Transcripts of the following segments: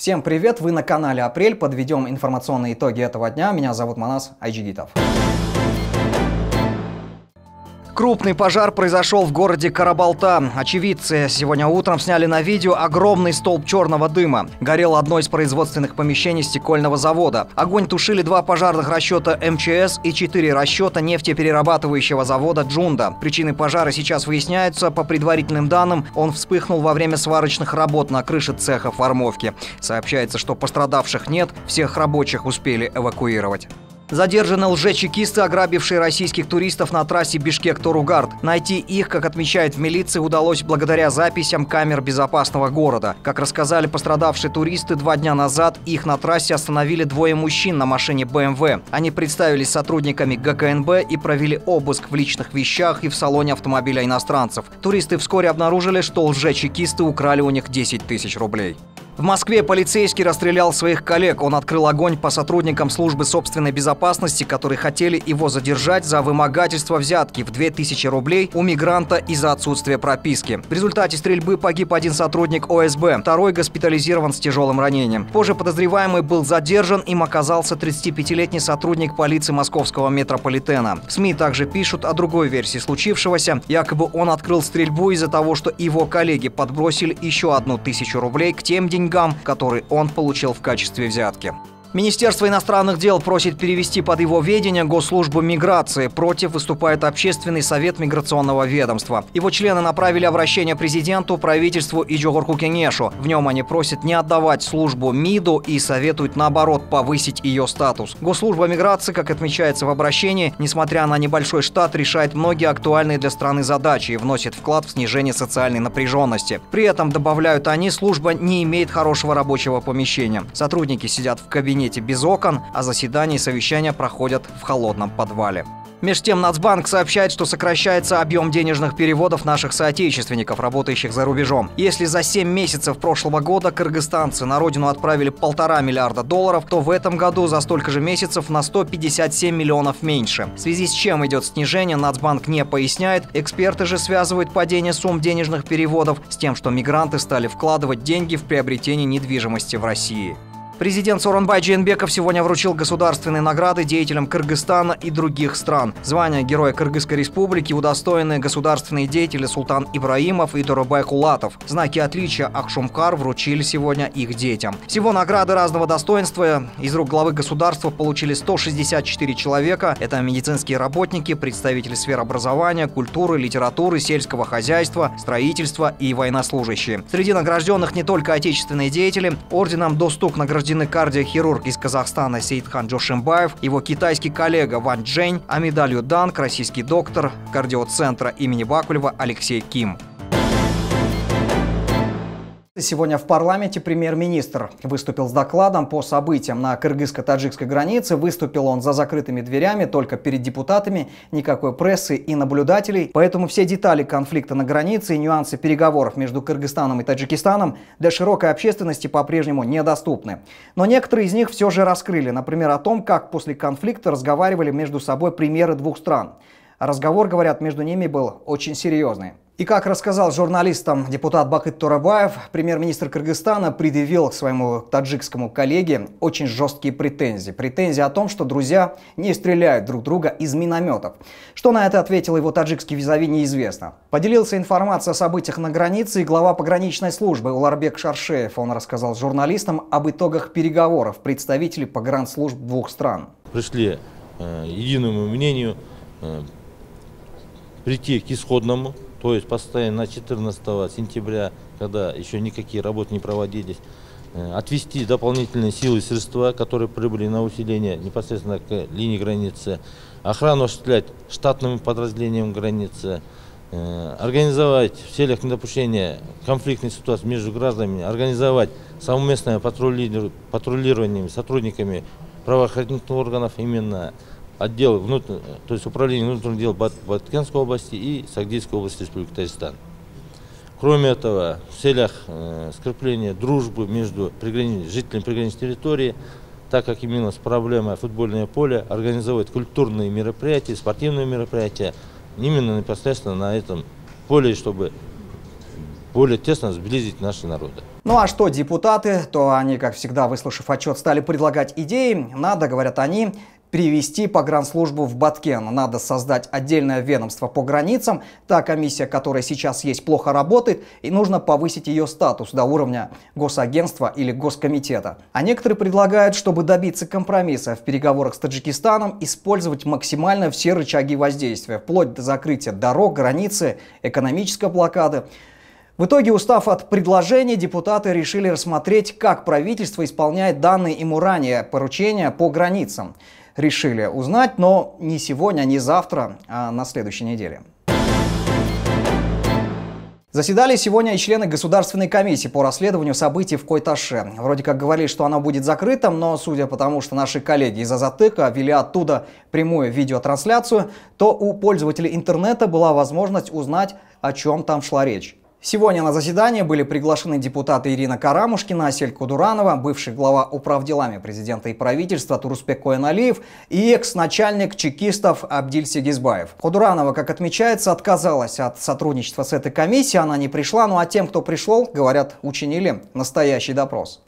Всем привет, вы на канале Апрель, подведем информационные итоги этого дня. Меня зовут Манас Айджигитов. Крупный пожар произошел в городе Карабалта. Очевидцы сегодня утром сняли на видео огромный столб черного дыма. Горело одно из производственных помещений стекольного завода. Огонь тушили два пожарных расчета МЧС и четыре расчета нефтеперерабатывающего завода «Джунда». Причины пожара сейчас выясняются. По предварительным данным, он вспыхнул во время сварочных работ на крыше цеха формовки. Сообщается, что пострадавших нет, всех рабочих успели эвакуировать. Задержаны лжечекисты, ограбившие российских туристов на трассе Бишкек-Торугард. Найти их, как отмечает в милиции, удалось благодаря записям камер безопасного города. Как рассказали пострадавшие туристы, два дня назад их на трассе остановили двое мужчин на машине BMW. Они представились сотрудниками ГКНБ и провели обыск в личных вещах и в салоне автомобиля иностранцев. Туристы вскоре обнаружили, что лжечекисты украли у них 10 тысяч рублей. В Москве полицейский расстрелял своих коллег. Он открыл огонь по сотрудникам службы собственной безопасности, которые хотели его задержать за вымогательство взятки в 2000 рублей у мигранта из-за отсутствия прописки. В результате стрельбы погиб один сотрудник ОСБ, второй госпитализирован с тяжелым ранением. Позже подозреваемый был задержан, им оказался 35-летний сотрудник полиции московского метрополитена. В СМИ также пишут о другой версии случившегося. Якобы он открыл стрельбу из-за того, что его коллеги подбросили еще одну тысячу рублей к тем деньгам, деньгам, которые он получил в качестве взятки. Министерство иностранных дел просит перевести под его ведение госслужбу миграции. Против выступает Общественный совет миграционного ведомства. Его члены направили обращение президенту, правительству и Джогорку Кенешу. В нем они просят не отдавать службу МИДу и советуют, наоборот, повысить ее статус. Госслужба миграции, как отмечается в обращении, несмотря на небольшой штат, решает многие актуальные для страны задачи и вносит вклад в снижение социальной напряженности. При этом, добавляют они, служба не имеет хорошего рабочего помещения. Сотрудники сидят в кабинете кабинете без окон, а заседания и совещания проходят в холодном подвале. Меж тем, Нацбанк сообщает, что сокращается объем денежных переводов наших соотечественников, работающих за рубежом. Если за 7 месяцев прошлого года кыргызстанцы на родину отправили полтора миллиарда долларов, то в этом году за столько же месяцев на 157 миллионов меньше. В связи с чем идет снижение, Нацбанк не поясняет. Эксперты же связывают падение сумм денежных переводов с тем, что мигранты стали вкладывать деньги в приобретение недвижимости в России. Президент Соронбай Джейнбеков сегодня вручил государственные награды деятелям Кыргызстана и других стран. Звание Героя Кыргызской Республики удостоены государственные деятели Султан Ибраимов и Торобай Кулатов. Знаки отличия Акшумкар вручили сегодня их детям. Всего награды разного достоинства из рук главы государства получили 164 человека. Это медицинские работники, представители сфер образования, культуры, литературы, сельского хозяйства, строительства и военнослужащие. Среди награжденных не только отечественные деятели. Орденом достук награждены награждены кардиохирург из Казахстана Сейдхан Джошимбаев, его китайский коллега Ван Джень, а медалью Данк российский доктор кардиоцентра имени Бакулева Алексей Ким. Сегодня в парламенте премьер-министр выступил с докладом по событиям на кыргызско-таджикской границе. Выступил он за закрытыми дверями, только перед депутатами, никакой прессы и наблюдателей. Поэтому все детали конфликта на границе и нюансы переговоров между Кыргызстаном и Таджикистаном для широкой общественности по-прежнему недоступны. Но некоторые из них все же раскрыли. Например, о том, как после конфликта разговаривали между собой премьеры двух стран. Разговор, говорят, между ними был очень серьезный. И как рассказал журналистам депутат Бакыт Турабаев, премьер-министр Кыргызстана предъявил к своему таджикскому коллеге очень жесткие претензии. Претензии о том, что друзья не стреляют друг друга из минометов. Что на это ответил его таджикский визави, неизвестно. Поделился информацией о событиях на границе и глава пограничной службы Уларбек Шаршеев. Он рассказал журналистам об итогах переговоров представителей погранслужб двух стран. Пришли э, единому мнению э, прийти к исходному то есть постоянно на 14 сентября, когда еще никакие работы не проводились, э, отвести дополнительные силы и средства, которые прибыли на усиление непосредственно к линии границы, охрану осуществлять штатным подразделением границы, э, организовать в целях недопущения конфликтной ситуации между гражданами, организовать совместное патрулирование сотрудниками правоохранительных органов именно отдел, внутр... то есть управление внутренних дел Баткенской области и Сагдийской области Республики Татарстан. Кроме этого, в целях э, скрепления дружбы между приграни... жителями приграничной территории, так как именно с проблемой футбольное поле, организовывать культурные мероприятия, спортивные мероприятия, именно непосредственно на этом поле, чтобы более тесно сблизить наши народы. Ну а что депутаты, то они, как всегда, выслушав отчет, стали предлагать идеи. Надо, говорят они, перевести погранслужбу в Баткен. Надо создать отдельное ведомство по границам. Та комиссия, которая сейчас есть, плохо работает, и нужно повысить ее статус до уровня госагентства или госкомитета. А некоторые предлагают, чтобы добиться компромисса в переговорах с Таджикистаном, использовать максимально все рычаги воздействия, вплоть до закрытия дорог, границы, экономической блокады. В итоге, устав от предложений, депутаты решили рассмотреть, как правительство исполняет данные ему ранее поручения по границам решили узнать, но не сегодня, не завтра, а на следующей неделе. Заседали сегодня и члены Государственной комиссии по расследованию событий в Койташе. Вроде как говорили, что она будет закрыта, но судя по тому, что наши коллеги из Азатыка вели оттуда прямую видеотрансляцию, то у пользователей интернета была возможность узнать, о чем там шла речь. Сегодня на заседание были приглашены депутаты Ирина Карамушкина, Асель Кудуранова, бывший глава управделами президента и правительства Туруспек Коэналиев и экс-начальник чекистов Абдиль Сигизбаев. Кудуранова, как отмечается, отказалась от сотрудничества с этой комиссией, она не пришла, ну а тем, кто пришел, говорят, учинили настоящий допрос.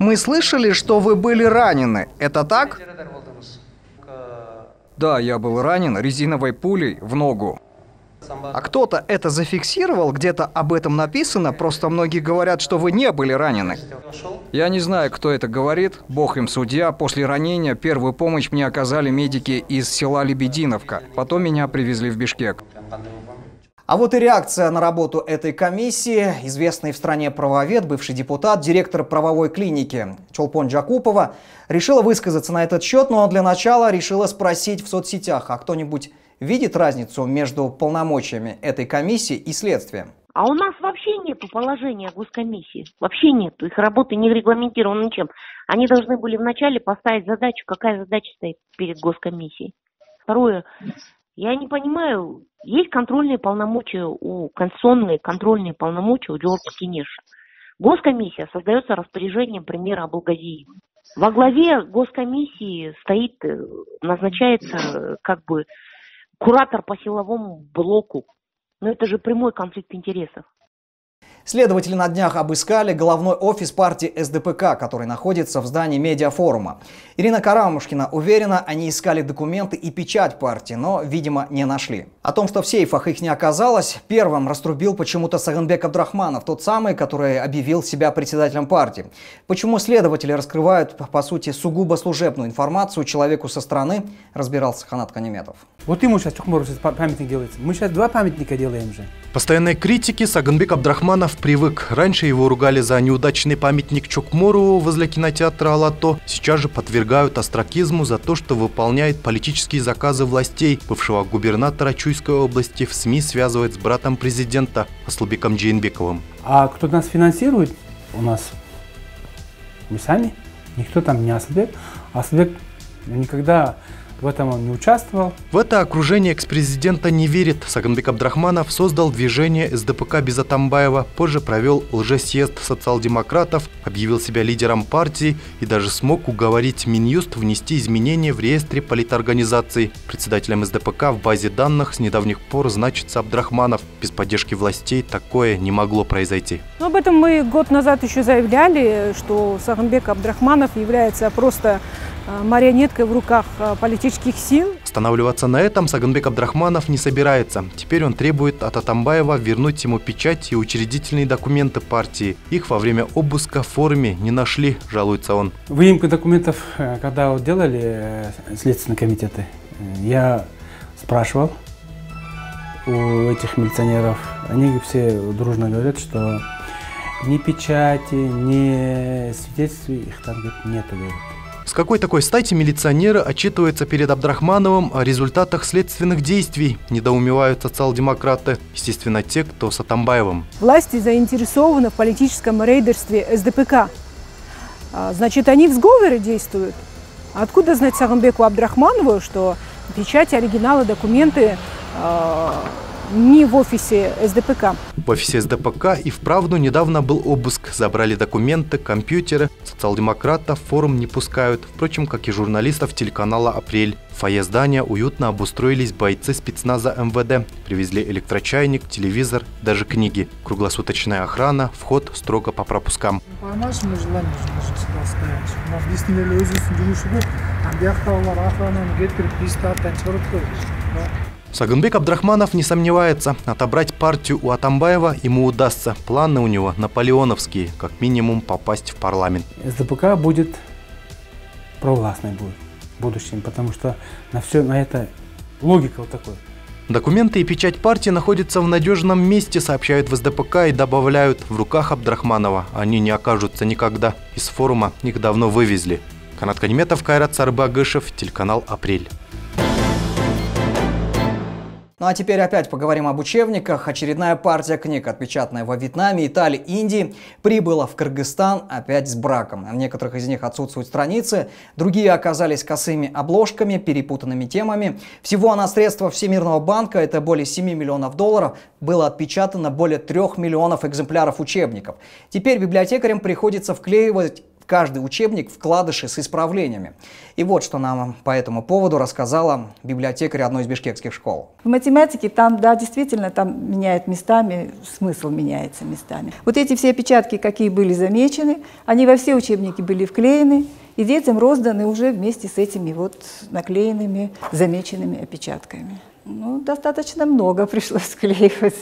Мы слышали, что вы были ранены. Это так? Да, я был ранен резиновой пулей в ногу. А кто-то это зафиксировал, где-то об этом написано, просто многие говорят, что вы не были ранены. Я не знаю, кто это говорит, бог им судья. После ранения первую помощь мне оказали медики из села Лебединовка. Потом меня привезли в Бишкек. А вот и реакция на работу этой комиссии. Известный в стране правовед, бывший депутат, директор правовой клиники Чолпон Джакупова решила высказаться на этот счет, но для начала решила спросить в соцсетях, а кто-нибудь видит разницу между полномочиями этой комиссии и следствием? А у нас вообще нет положения госкомиссии. Вообще нет. Их работы не регламентированы ничем. Они должны были вначале поставить задачу, какая задача стоит перед госкомиссией. Второе, я не понимаю, есть контрольные полномочия у конституционные контрольные полномочия у Джорджа Кенеша. Госкомиссия создается распоряжением премьера Абулгазиева. Во главе госкомиссии стоит, э, назначается э, как бы куратор по силовому блоку. Но это же прямой конфликт интересов. Следователи на днях обыскали головной офис партии СДПК, который находится в здании медиафорума. Ирина Карамушкина уверена, они искали документы и печать партии, но, видимо, не нашли. О том, что в сейфах их не оказалось, первым раструбил почему-то Саганбек Абдрахманов, тот самый, который объявил себя председателем партии. Почему следователи раскрывают, по сути, сугубо служебную информацию человеку со стороны, разбирался Ханат Канеметов. Вот ему сейчас Чухмору сейчас памятник делается. Мы сейчас два памятника делаем же. Постоянной критики Саганбек Абдрахманов привык. Раньше его ругали за неудачный памятник Чокмору возле кинотеатра «Алато». Сейчас же подвергают астракизму за то, что выполняет политические заказы властей. Бывшего губернатора Чуйской области в СМИ связывает с братом президента Аслабеком Джейнбековым. А кто нас финансирует? У нас мы сами. Никто там не Аслабек. Аслабек никогда в этом он не участвовал. В это окружение экс-президента не верит. Саганбек Абдрахманов создал движение СДПК Безатамбаева, позже провел лжесъезд социал-демократов, объявил себя лидером партии и даже смог уговорить Минюст внести изменения в реестре политорганизаций. Председателем СДПК в базе данных с недавних пор значится Абдрахманов. Без поддержки властей такое не могло произойти. Ну, об этом мы год назад еще заявляли, что Саганбек Абдрахманов является просто марионеткой в руках э, политических сил. Останавливаться на этом Саганбек Абдрахманов не собирается. Теперь он требует от Атамбаева вернуть ему печать и учредительные документы партии. Их во время обыска в форуме не нашли, жалуется он. Выемка документов, э, когда вот делали следственные комитеты, я спрашивал у этих милиционеров. Они все дружно говорят, что ни печати, ни свидетельств их там нету. Говорят. С какой такой стати милиционеры отчитываются перед Абдрахмановым о результатах следственных действий, недоумевают социал-демократы, естественно, те, кто с Атамбаевым. Власти заинтересованы в политическом рейдерстве СДПК. А, значит, они в сговоре действуют. Откуда знать Сагамбеку Абдрахманову, что печати, оригиналы, документы э, не в офисе СДПК. В офисе СДПК и вправду недавно был обыск. Забрали документы, компьютеры. Социал-демократов форум не пускают, впрочем, как и журналистов телеканала «Апрель». В фойе здания уютно обустроились бойцы спецназа МВД. Привезли электрочайник, телевизор, даже книги. Круглосуточная охрана, вход строго по пропускам. Сагынбек Абдрахманов не сомневается, отобрать партию у Атамбаева ему удастся. Планы у него наполеоновские, как минимум попасть в парламент. СДПК будет провластной будет в будущем, потому что на все на это логика вот такой. Документы и печать партии находятся в надежном месте, сообщают в СДПК и добавляют, в руках Абдрахманова они не окажутся никогда. Из форума их давно вывезли. Канат Каниметов, Кайрат Сарбагышев, телеканал «Апрель». Ну а теперь опять поговорим об учебниках. Очередная партия книг, отпечатанная во Вьетнаме, Италии, Индии, прибыла в Кыргызстан опять с браком. В некоторых из них отсутствуют страницы, другие оказались косыми обложками, перепутанными темами. Всего на средства Всемирного банка, это более 7 миллионов долларов, было отпечатано более 3 миллионов экземпляров учебников. Теперь библиотекарям приходится вклеивать каждый учебник вкладыши с исправлениями. И вот что нам по этому поводу рассказала библиотекарь одной из бишкекских школ. В математике там, да, действительно, там меняют местами, смысл меняется местами. Вот эти все опечатки, какие были замечены, они во все учебники были вклеены, и детям розданы уже вместе с этими вот наклеенными, замеченными опечатками. Ну, достаточно много пришлось склеивать.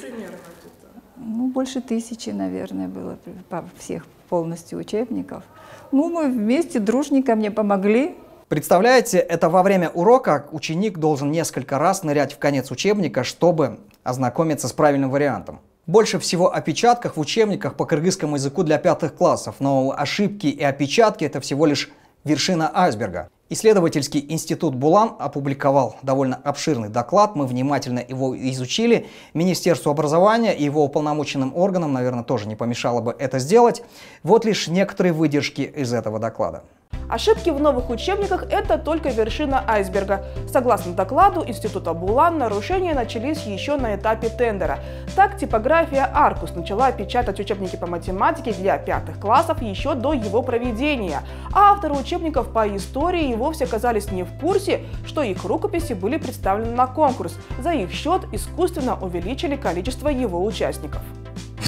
Больше тысячи, наверное, было по всех полностью учебников. Ну, мы вместе, дружненько мне помогли. Представляете, это во время урока ученик должен несколько раз нырять в конец учебника, чтобы ознакомиться с правильным вариантом. Больше всего опечатках в учебниках по кыргызскому языку для пятых классов, но ошибки и опечатки это всего лишь вершина айсберга. Исследовательский институт Булан опубликовал довольно обширный доклад, мы внимательно его изучили. Министерству образования и его уполномоченным органам, наверное, тоже не помешало бы это сделать. Вот лишь некоторые выдержки из этого доклада. Ошибки в новых учебниках – это только вершина айсберга. Согласно докладу Института Булан, нарушения начались еще на этапе тендера. Так, типография «Аркус» начала печатать учебники по математике для пятых классов еще до его проведения. А авторы учебников по истории и вовсе оказались не в курсе, что их рукописи были представлены на конкурс. За их счет искусственно увеличили количество его участников.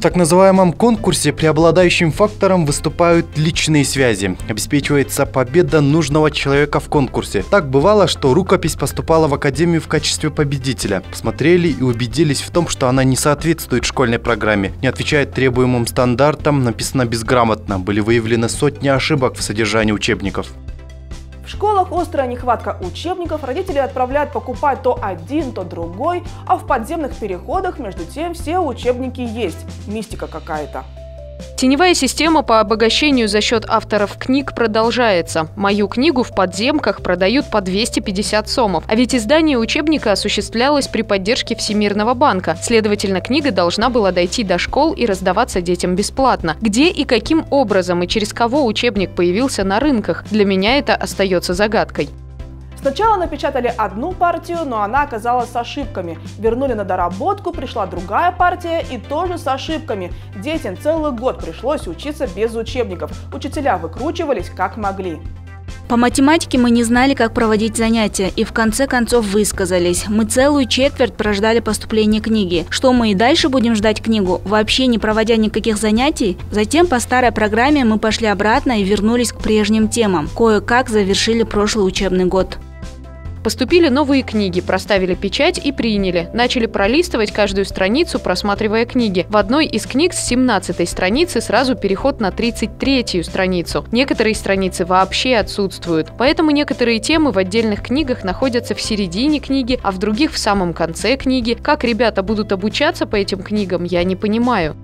Так называемом конкурсе преобладающим фактором выступают личные связи. Обеспечивается победа нужного человека в конкурсе. Так бывало, что рукопись поступала в академию в качестве победителя. Посмотрели и убедились в том, что она не соответствует школьной программе, не отвечает требуемым стандартам, написана безграмотно. Были выявлены сотни ошибок в содержании учебников. В школах острая нехватка учебников, родители отправляют покупать то один, то другой, а в подземных переходах, между тем, все учебники есть. Мистика какая-то. Теневая система по обогащению за счет авторов книг продолжается. Мою книгу в подземках продают по 250 сомов. А ведь издание учебника осуществлялось при поддержке Всемирного банка. Следовательно, книга должна была дойти до школ и раздаваться детям бесплатно. Где и каким образом и через кого учебник появился на рынках, для меня это остается загадкой. Сначала напечатали одну партию, но она оказалась с ошибками. Вернули на доработку, пришла другая партия и тоже с ошибками. Детям целый год пришлось учиться без учебников. Учителя выкручивались как могли. По математике мы не знали, как проводить занятия, и в конце концов высказались. Мы целую четверть прождали поступление книги. Что мы и дальше будем ждать книгу, вообще не проводя никаких занятий? Затем по старой программе мы пошли обратно и вернулись к прежним темам. Кое-как завершили прошлый учебный год. Поступили новые книги, проставили печать и приняли. Начали пролистывать каждую страницу, просматривая книги. В одной из книг с 17 страницы сразу переход на 33 страницу. Некоторые страницы вообще отсутствуют. Поэтому некоторые темы в отдельных книгах находятся в середине книги, а в других в самом конце книги. Как ребята будут обучаться по этим книгам, я не понимаю.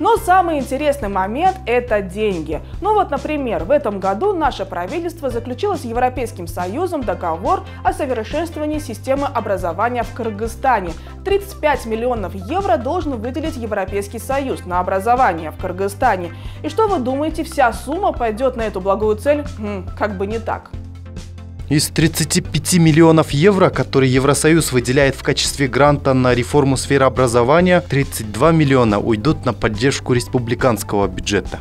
Но самый интересный момент – это деньги. Ну вот, например, в этом году наше правительство заключило с Европейским Союзом договор о совершенствовании системы образования в Кыргызстане. 35 миллионов евро должен выделить Европейский Союз на образование в Кыргызстане. И что вы думаете, вся сумма пойдет на эту благую цель? Хм, как бы не так. Из 35 миллионов евро, которые Евросоюз выделяет в качестве гранта на реформу сферы образования, 32 миллиона уйдут на поддержку республиканского бюджета.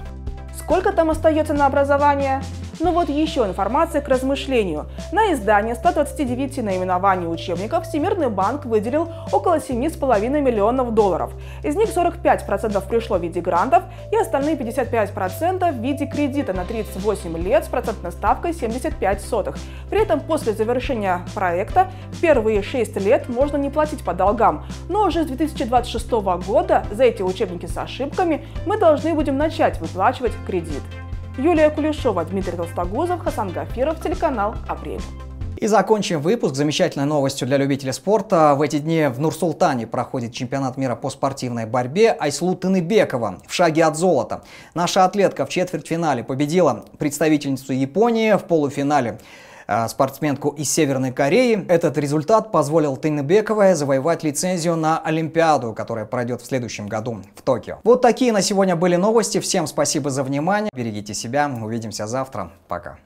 Сколько там остается на образование? Ну вот еще информация к размышлению. На издание 129 наименований учебников Всемирный банк выделил около 7,5 миллионов долларов. Из них 45% пришло в виде грантов и остальные 55% в виде кредита на 38 лет с процентной ставкой 75 сотых. При этом после завершения проекта первые 6 лет можно не платить по долгам. Но уже с 2026 года за эти учебники с ошибками мы должны будем начать выплачивать кредит. Юлия Кулешова, Дмитрий Толстогузов, Хасан Гафиров, телеканал «Апрель». И закончим выпуск замечательной новостью для любителей спорта. В эти дни в Нур-Султане проходит чемпионат мира по спортивной борьбе Айслу Тыныбекова в шаге от золота. Наша атлетка в четвертьфинале победила представительницу Японии в полуфинале спортсменку из Северной Кореи. Этот результат позволил Тыныбековой завоевать лицензию на Олимпиаду, которая пройдет в следующем году в Токио. Вот такие на сегодня были новости. Всем спасибо за внимание. Берегите себя. Увидимся завтра. Пока.